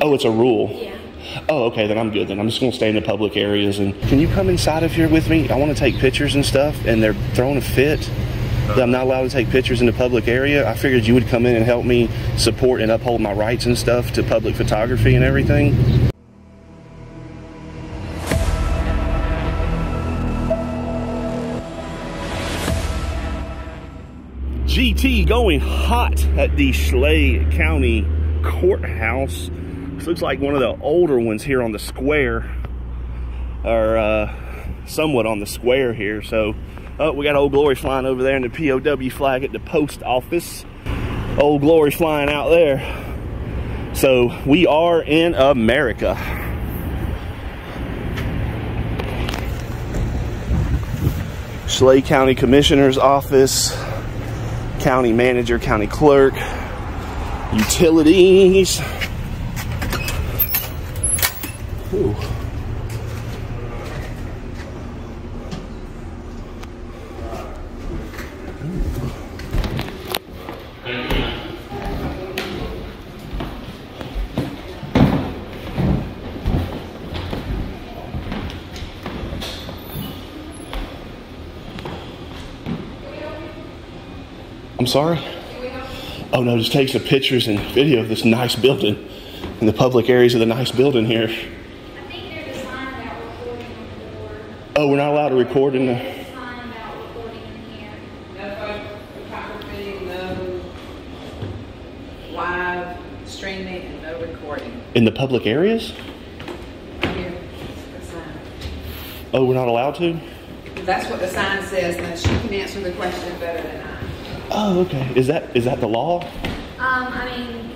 Oh, it's a rule. Yeah. Oh, okay, then I'm good. Then I'm just gonna stay in the public areas. And can you come inside of here with me? I want to take pictures and stuff, and they're throwing a fit. that I'm not allowed to take pictures in the public area. I figured you would come in and help me support and uphold my rights and stuff to public photography and everything. GT going hot at the Schley County Courthouse. Looks like one of the older ones here on the square, or uh, somewhat on the square here. So, oh, we got Old Glory flying over there and the POW flag at the post office. Old Glory flying out there. So, we are in America. Schley County Commissioner's Office, County Manager, County Clerk, Utilities. I'm sorry? Oh no, just take some pictures and video of this nice building in the public areas of the nice building here. Oh, we're not allowed to record in the. In the public areas? Oh, we're not allowed to? That's what the sign says, and she can answer the question better than I. Oh, okay. Is that is that the law? Um, I mean,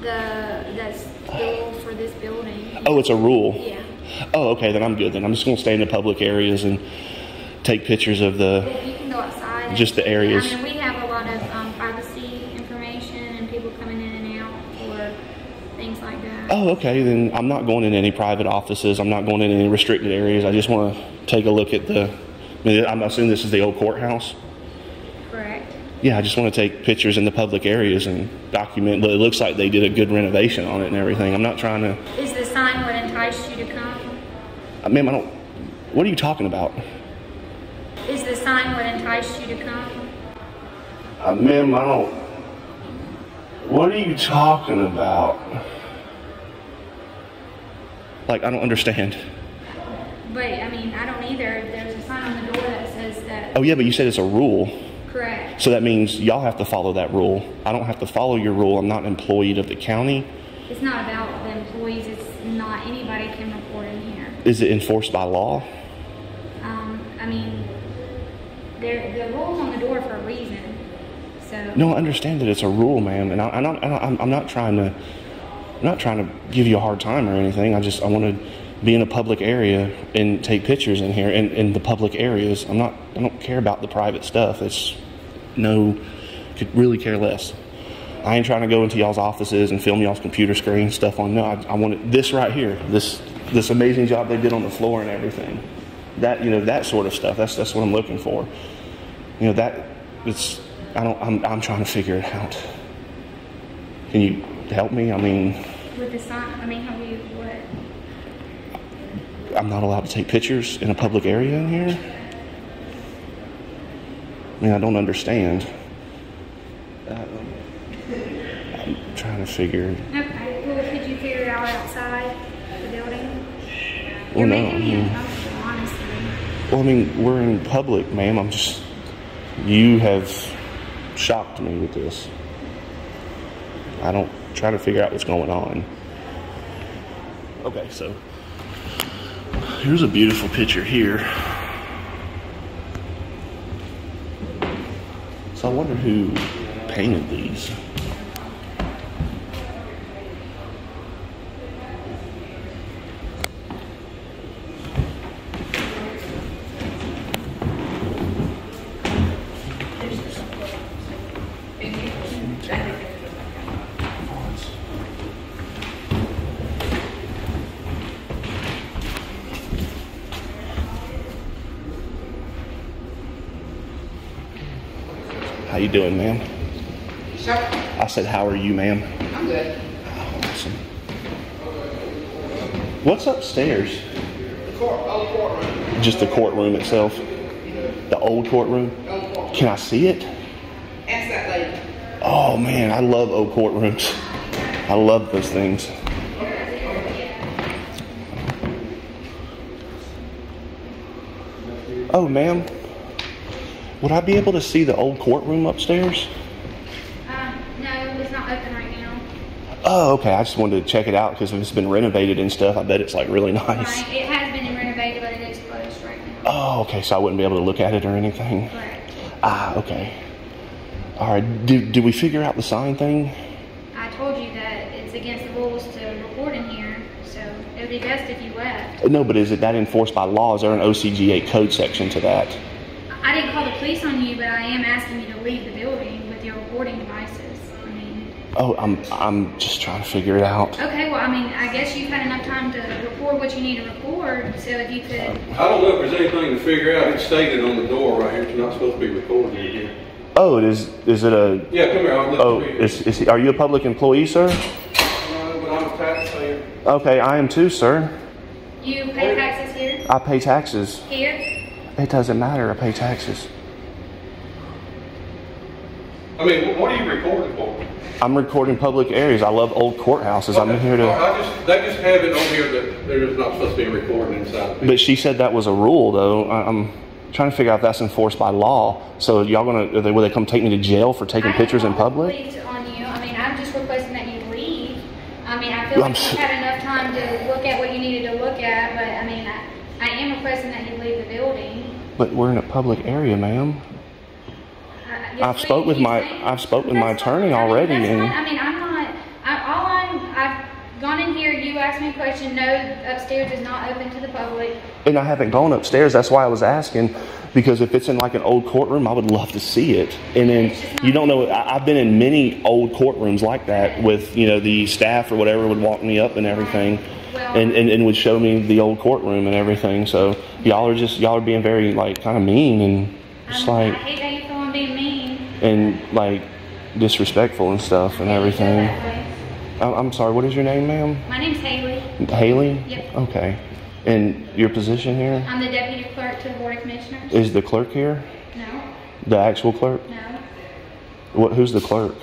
the, that's the rule for this building. Oh, it's a rule. Yeah. Oh, okay, then I'm good. Then I'm just gonna stay in the public areas and take pictures of the. You can go outside. Just the areas. I mean, we have a lot of um, privacy information and people coming in and out for things like that. Oh, okay. Then I'm not going in any private offices. I'm not going in any restricted areas. I just want to take a look at the. I mean, I'm assuming this is the old courthouse. Yeah, I just want to take pictures in the public areas and document. But it looks like they did a good renovation on it and everything. I'm not trying to. Is the sign what enticed you to come? Uh, Ma'am, I don't. What are you talking about? Is the sign what enticed you to come? Uh, ma'am, I don't. What are you talking about? Like, I don't understand. But I mean, I don't either. There's a sign on the door that says that. Oh, yeah, but you said it's a rule. Correct. So that means y'all have to follow that rule. I don't have to follow your rule. I'm not an employee of the county. It's not about the employees. It's not anybody can report in here. Is it enforced by law? Um, I mean, there the rules on the door for a reason. So. No, I understand that it's a rule, ma'am, and I, I'm not. I'm, I'm not trying to. I'm not trying to give you a hard time or anything. I just I want to be in a public area and take pictures in here in, in the public areas. I'm not. I don't care about the private stuff. It's no. Could really care less. I ain't trying to go into y'all's offices and film y'all's computer screen stuff on. No, I, I want this right here. This this amazing job they did on the floor and everything. That you know that sort of stuff. That's that's what I'm looking for. You know that it's. I don't. I'm I'm trying to figure it out. Can you help me? I mean, With the sign, I mean, how you. what? I'm not allowed to take pictures in a public area in here. I mean, I don't understand. Uh, I'm trying to figure. Okay. Well, could you figure it out outside the building? Well, You're no. making I me mean, honestly. well, I mean, we're in public, ma'am. I'm just. You have shocked me with this. I don't try to figure out what's going on. Okay, so here's a beautiful picture here. So I wonder who painted these. You doing, ma'am? Sure, I said, how are you, ma'am? I'm good. Oh, awesome. What's upstairs? The court, old courtroom. Just the courtroom itself. The old courtroom. Old courtroom. Can I see it? Ask that lady. Oh man, I love old courtrooms. I love those things. Oh, ma'am, would I be able to see the old courtroom upstairs? Um, no, it's not open right now. Oh, okay. I just wanted to check it out because it's been renovated and stuff. I bet it's like really nice. Right, it has been renovated, but it is closed right now. Oh, okay. So I wouldn't be able to look at it or anything. Correct. Ah, okay. All right. Did, did we figure out the sign thing? I told you that it's against the rules to record in here, so it would be best if you left. No, but is it that enforced by law? Is there an OCGA code section to that? I didn't call the police on you, but I am asking you to leave the building with your recording devices. I mean, Oh, I'm I'm just trying to figure it out. okay, well, I mean, I guess you've had enough time to record what you need to record, so if you could, I don't know if there's anything to figure out. It's stated on the door right here. It's not supposed to be recorded in here. Oh, it is. Is it a? Yeah, come here. I'll Oh, at is, is are you a public employee, sir? Uh, but I'm a taxpayer. Okay, I am too, sir. you pay taxes here, I pay taxes. here, It doesn't matter. I pay taxes. I mean, what are you recording for? I'm recording public areas. I love old courthouses. I'm here to. I just, they just have it on here that there's not supposed to be recording inside. But she said that was a rule, though. I- I'm trying to figure out if that's enforced by law. So y'all gonna? Are they, will they come take me to jail for taking I pictures in don't call public? on you. I mean, I'm just requesting that you leave. I mean, I feel I'm like you've had enough time to look at what you needed to look at, but I mean, I, I am requesting that you leave the building. But we're in a public area, ma'am. Uh, yes, I've spoke with my-? I've spoke with my attorney I mean, already, and-. I mean, I'm not, I, all I'm, I've gone in here, you asked me a question, no, upstairs is not open to the public. And I haven't gone upstairs. That's why I was asking. Because if it's in like an old courtroom, I would love to see it. And then you don't know. I, I've been in many old courtrooms like that with you know the staff or whatever would walk me up and everything, Well- and, and and would show me the old courtroom and everything. So y'all are just y'all are being very like kind of mean and just Um, like I hate that you being mean. and like disrespectful and stuff and everything. I'm, I'm sorry. What is your name, ma'am? My name's Haley. Haley. Yep. Okay. And your position here I'm the deputy clerk to the board of commissioners. is the clerk here, No, the actual clerk. no. What? Who's the clerk?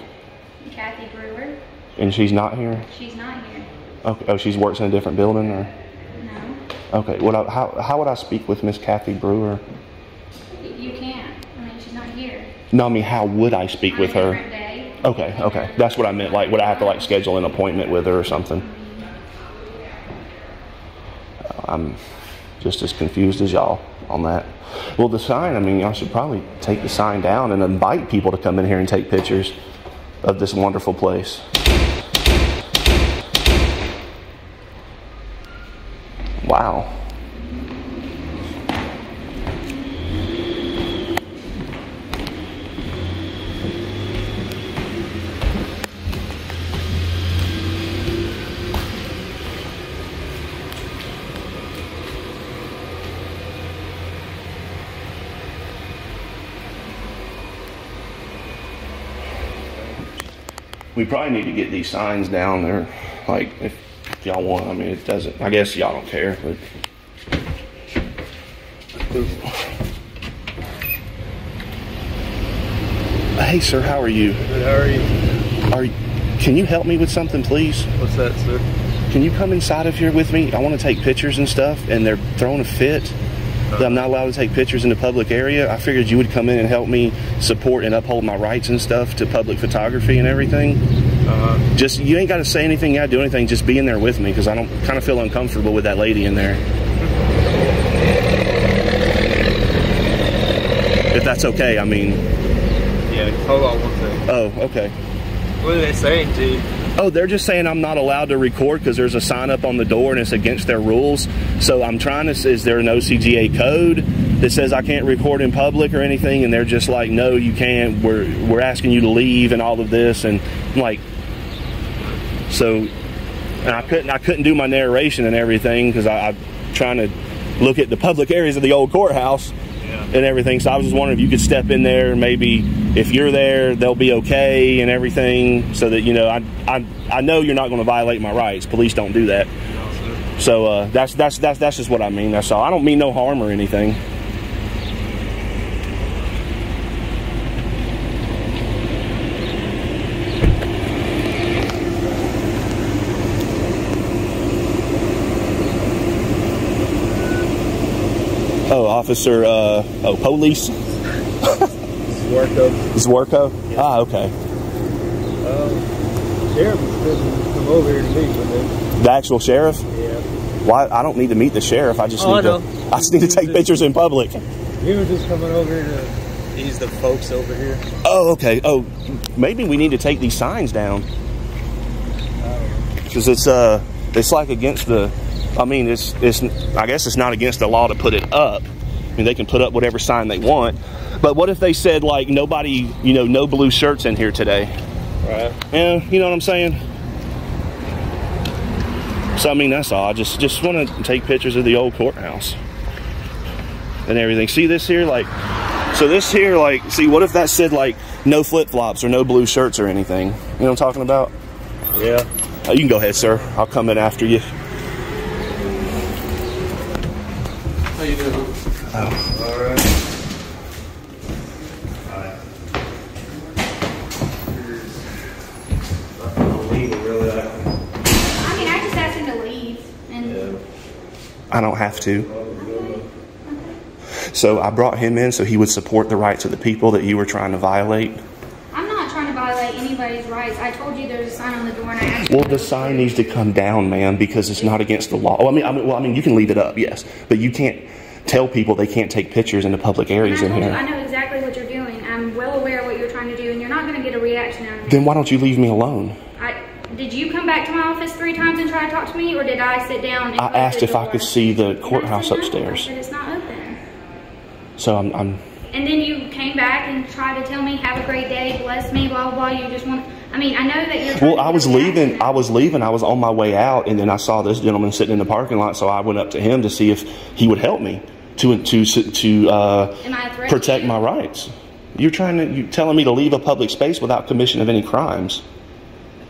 Kathy Bruer. And she's not here. She's not here. Okay. Oh, she's works in a different building, or No, okay. What? I, how how would I speak with Miss Kathy Bruer? You can't. I mean, she's not here. No, I mean, how would I speak On with her? day. Okay. Okay. That's what I meant. Like, would I have to like schedule an appointment with her or something? I'm just as confused as y'all on that. Well, the sign. I mean, y'all should probably take the sign down and invite people to come in here and take pictures of this wonderful place. Wow. We probably need to get these signs down there. Like, if, y'all want, I mean, it doesn't, I guess y'all don't care, but. Hey, sir, how are you? Good, how are you? Are you, can you help me with something, please? What's that, sir? Can you come inside of here with me? I want to take pictures and stuff, and they're throwing a fit that I'm not allowed to take pictures in the public area. I figured you would come in and help me support and uphold my rights and stuff to public photography and everything. Uh, Just you ain't got to say anything, you got to do anything. Just be in there with me because I don't kind of feel uncomfortable with that lady in there. If that's okay, I mean. yeah, hold on one second. Oh, okay. What are they saying to you? Oh, they're just saying I'm not allowed to record because there's a sign up on the door and it's against their rules. So I'm trying to. Is there an OCGA code that says I can't record in public or anything? And they're just like, no, you can't. We're we're asking you to leave and all of this. And I'm like, so, and I couldn't I couldn't do my narration and everything because I'm trying to look at the public areas of the old courthouse Yeah. and everything. So I was just wondering if you could step in there. Maybe if you're there, they'll be okay and everything, so that you know I I, I know you're not going to violate my rights. Police don't do that. No. So uh, that's that's that's that's just what I mean. That's all. I don't mean no harm or anything. Oh, officer. Uh, oh, police. Work up. Zwerko. Ah, okay. Um, sheriff was supposed come over here to meet with me. The actual sheriff. Yeah. Why? I don't need to meet the sheriff. I just Oh, need I to. I just need to take pictures in public. He was just coming over here to. He's the folks over here. Oh, okay. Oh, maybe we need to take these signs down because it's uh, it's like against the. I mean, it's it's. I guess it's not against the law to put it up. Mean, they can put up whatever sign they want. But what if they said like nobody, you know, no blue shirts in here today? Right. Yeah, you know what I'm saying. So I mean, that's all. I just just want to take pictures of the old courthouse and everything. See this here, like, so this here, like, see, what if that said like no flip flops or no blue shirts or anything? You know what I'm talking about? Yeah. Uh, you can go ahead, sir. I'll come in after you. How you doing? All right. Really, I mean, I just asked him to leave, and I don't have to. So I brought him in so he would support the rights of the people that you were trying to violate. I'm not trying to violate anybody's rights. I told you there's a sign on the door, and I asked. Well, the sign needs to come down, ma'am, because it's not against the law. Oh, I mean, I mean, well, I mean, you can leave it up, yes, but you can't tell people they can't take pictures in the public areas in here. I know exactly what you're doing. I'm well aware of what you're trying to do, and you're not going to get a reaction out of me. Then why don't you leave me alone? I, did you come back to my office three times and try to talk to me, or did I sit down and I asked if I could see the courthouse said no. I upstairs. said it's not open. So I'm, I'm And then you came back and tried to tell me, "Have a great day, bless me, blah blah." blah. You just want. I mean, I know that you're. well, I was leaving. I was leaving. I was on my way out, and then I saw this gentleman sitting in the parking lot. So I went up to him to see if he would help me to to to uh, Am I a threat to protect my rights. You're trying to you telling me to leave a public space without commission of any crimes.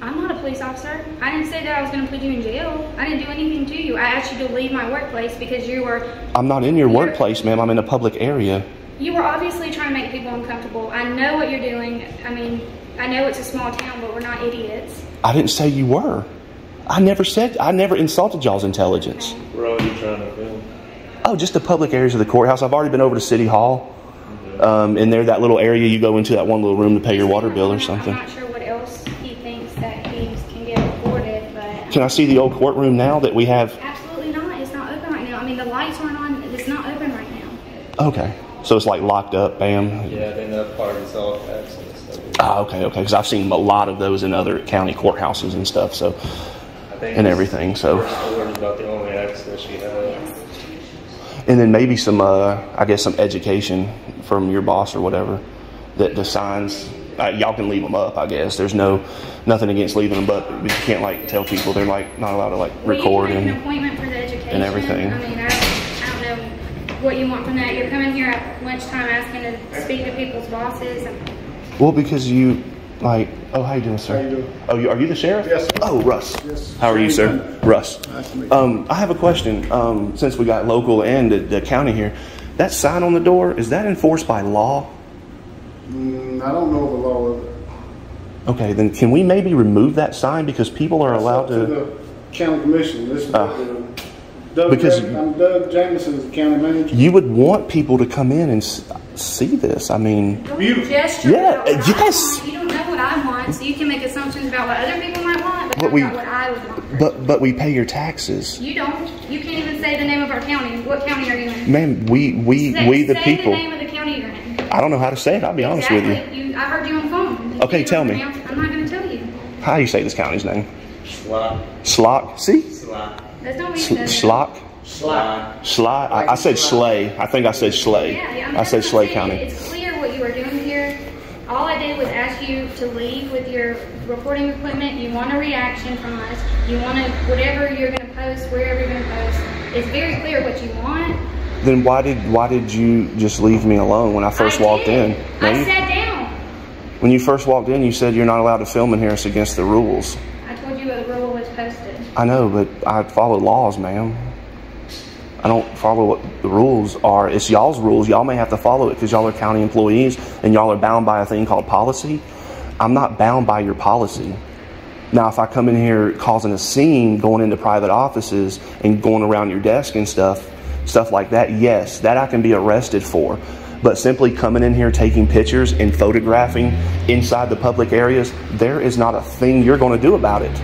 I'm not a police officer. I didn't say that I was going to put you in jail. I didn't do anything to you. I asked you to leave my workplace because you were I'm not in your workplace, ma'am. I'm in a public area. you were obviously trying to make people uncomfortable. I know what you're doing. I mean, I know it's a small town, but we're not idiots. I didn't say you were. I never said. I never insulted y'all's intelligence. where are you trying to film? Oh, just the public areas of the courthouse. I've already been over to City Hall. Um, and there, that little area, you go into that one little room to pay your water bill or I'm something. not sure what else he thinks that he can get recorded, but Can I see the old courtroom now that we have? absolutely not. It's not open right now. I mean, the lights aren't on. It's not open right now. Okay. So it's like locked up, bam. Yeah, I think that part is all access. Ah, okay, okay. Because I've seen a lot of those in other county courthouses and stuff. So, I think and everything. So, Store's about the only access you have. And then maybe some, uh, I guess, some education from your boss or whatever. That the signs, uh, y'all can leave them up. I guess there's no nothing against leaving them. But you can't like tell people they're like not allowed to like record make an and. appointment for the education and everything. I mean, I don't, I don't know what you want from that. You're coming here at lunchtime asking to speak to people's bosses. Well, because you, like, oh, how you doing, sir? How you doing? Oh, you, are you the sheriff? Yes. Oh, Russ. Yes. How are you, sir? Russ. Nice to meet you. Um, I have a question. Um, since we got local and the, the county here, that sign on the door is that enforced by law? Mm, I don't know the law of it. Okay, then can we maybe remove that sign because people are allowed up to? the county commission. This is Ah. Doug, Because- I'm Doug Jamieson, the county manager. You would want people to come in and see this. I mean, Don't Beautiful. gesture Yeah, about what I yes. want. You don't know what I want, so you can make assumptions about what other people might want, but, But that's we- what I would want. but but we pay your taxes, You don't. You can't even say the name of our county. What county are you in? ma'am. We we Say, we the say people. the name of the county you're in. I don't know how to say it. I'll be honest with you. You, I heard you on the phone. You Okay, tell me. I'm not going to tell you. How do you say this county's name? Slot. Schlock. See, Slot. That's not what you Sch- said. Schlock. Slot. Schley. I, I said Schley. I think I said Schley. Yeah, yeah, I'm I said that's Schley what I'm saying. County. It's clear what you are doing here. All I did was ask you to leave with your recording equipment. You want a reaction from us. You want to, whatever you're going to post, wherever you're going to post. It's very clear what you want. Then why did why did you just leave me alone when I first I walked did. in? No, I you- sat down. when you first walked in, you said you're not allowed to film in here. It's against the rules. I told you what the rule was posted. I know, but I follow laws, ma'am. I don't follow what the rules are. It's y'all's rules. Y'all may have to follow it because y'all are county employees and y'all are bound by a thing called policy. I'm not bound by your policy. Now, if I come in here causing a scene, going into private offices and going around your desk and stuff, stuff like that, yes, that I can be arrested for. But simply coming in here, taking pictures and photographing inside the public areas, there is not a thing you're going to do about it.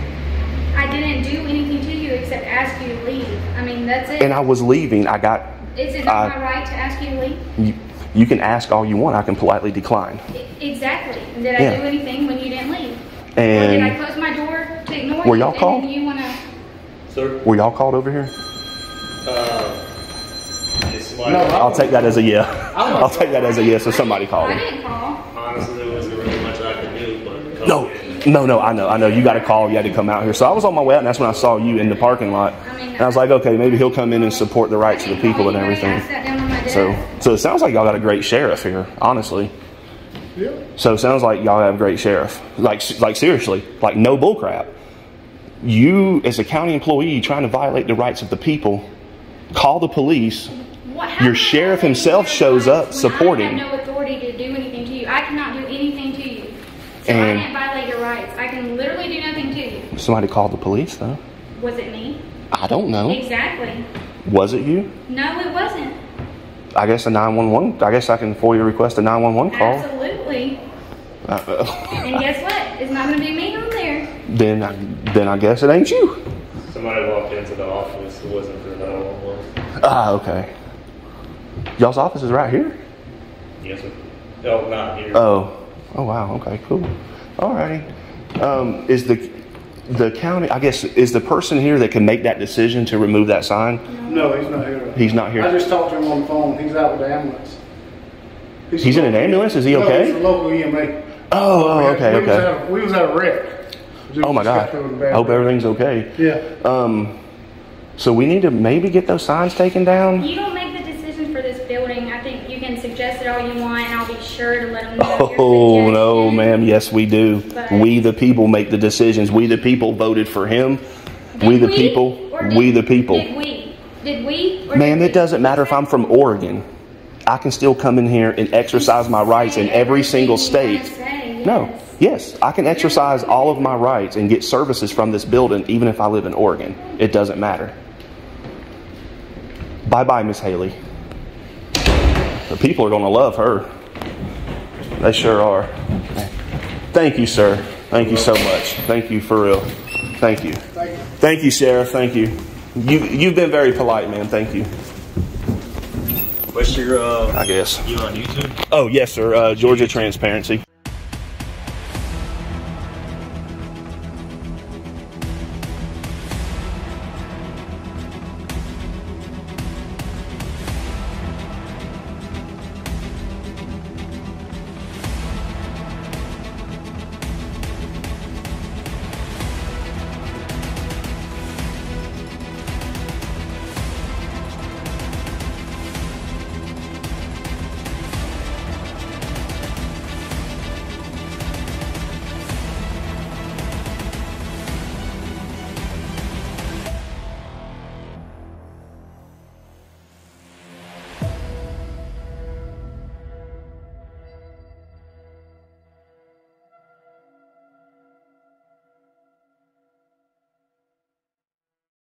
I didn't do anything to you except ask you to leave. I mean, that's it. And I was leaving. I got. Is it not I- my right to ask you to leave? You, you can ask all you want. I can politely decline. I- Exactly. Did I Yeah. do anything when you didn't leave? or did I And close my door to ignore Were you? y'all and called? then you wanna? Sir, were y'all called over here? uh, it's No, I'll take that as a yeah. I'll take that as a yes So somebody called. I didn't call. honestly, there wasn't really much I could do, but. No, in. No, no. I know, I know. You got a call. You had to come out here. So I was on my way out, and that's when I saw you in the parking lot. And I was like, okay, maybe he'll come in and support the rights of the people and everything. I sat down on my desk. So, so it sounds like y'all got a great sheriff here, honestly. Yeah. So it sounds like y'all have a great sheriff. Like, like seriously, like no bullcrap. You, as a county employee, trying to violate the rights of the people, call the police. What- your sheriff himself shows up supporting. I have no authority to do anything to you. I cannot do anything to you. So And- I can't violate your rights. I can literally do nothing to you. Somebody called the police, though. Was it me? I don't know. Exactly. Was it you? No, it wasn't. I guess a 911. I guess I can FOIA request a 911 call. Absolutely. Uh, And guess what? It's not going to be me on there. then, I, then I guess it ain't you. Somebody walked into the office, it wasn't for that one. Ah, okay. Y'all's office is right here. Yes, sir. Oh, not here. Oh, oh wow. Okay, cool. Alrighty. Um, is the the county? I guess is the person here that can make that decision to remove that sign? No, he's not here. He's not here. I just talked to him on the phone. He's out with the ambulance. He's in an ambulance. Is he okay? No, okay? he's a local EMA. Oh, oh, okay, we Was okay. at, we was at a wreck. Oh my God. I hope everything's okay. Yeah. Um, so we need to maybe get those signs taken down. You don't make the decisions for this building. I think you can suggest it all you want, and I'll be sure to let them know. Oh no, ma'am. Yes, we do. But- We the people make the decisions. We the people voted for him. We the people. Did- We the people. Did we? Did we? Ma'am, it we? doesn't matter if I'm from Oregon. I can still come in here and exercise my rights in every single state. No. yes. Yes, I can exercise all of my rights and get services from this building even if I live in Oregon. It doesn't matter. Bye bye, Miss Haley. The people are going to love her. They sure are. Thank you, sir. Thank you so much. Thank you for real. Thank you. Thank you. Thank you, Sheriff. Thank you. You you've been very polite, man. Thank you. What's your, uh, I guess. you on YouTube? Oh yes, sir. Uh, Georgia Transparency.